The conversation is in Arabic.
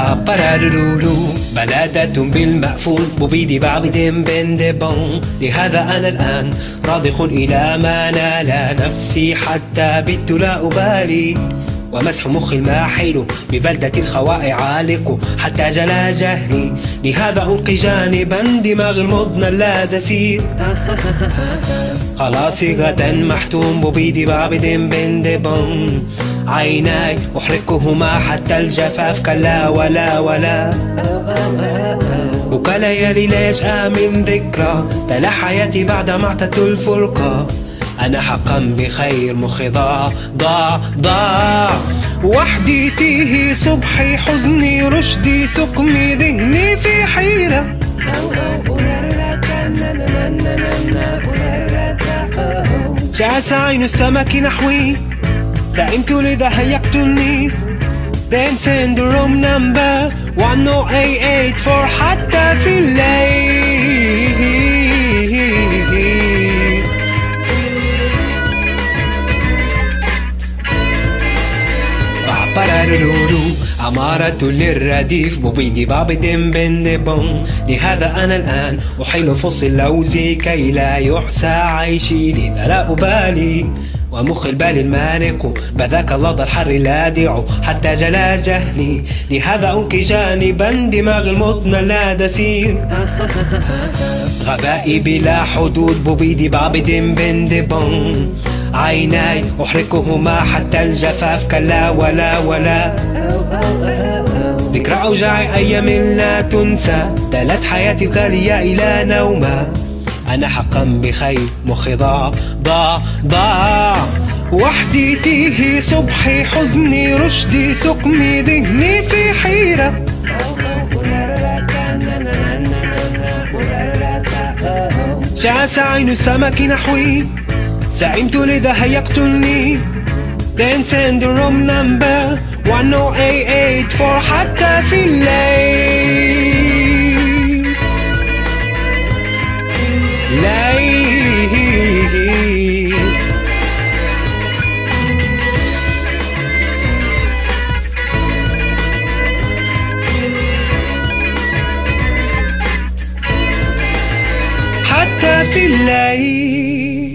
بابارارولولو بلادة بالمأفون مبيدي بعبد بن بون. لهذا أنا الآن راضخ إلى ما نال نفسي حتى بت لا أبالي. ومسح مخي الماحل ببلدة الخواء عالق حتى جلا جهلي لهذا ألقي جانبا دماغ المضنى لا دسير خلاصي غدا محتوم. ببيد بعبد بن دبن عيناي أحرقهما حتى الجفاف كلا ولا ولا. بكى ليالي لا يشأى من ذكرى تلا حياتي بعد ما اعتدت الفرقة. أنا حقا بخير مخي ضاع ضاع ضاع وحدي تيهي صبحي حزني رشدي سقمي ذهني في حيرة. شاس عين السمك نحوي. سئمت لذا send the room number 10884 حتى في الليل. بارارولولو أمارة للرديف مبيدي بابد بن بون لهذا أنا الآن أحيل فص اللوز كي لا يحسى عيشي. لذا لا أبالي. ومخ البال المارق بذاك اللظى الحر لادع حتى جلا جهلي. لهذا أنكي جانبا دماغ المطنى لا دسير. غبائي بلا حدود ببيدي بعبد بن دبون عيناي أحرقهما حتى الجفاف كلا ولا ولا. ذكرى أوجاع أيام لا تنسى دلت حياتي الغالية إلى نوما. أنا حقا بخير مخي ضاع ضاع ضاع وحدي تيهي صبحي حزني رشدي سقمي ذهني في حيرة. شعس عين السمك نحوي. سئمت لذا هيقتلني. Send the room number. 10884 حتى في الليل. في الليل.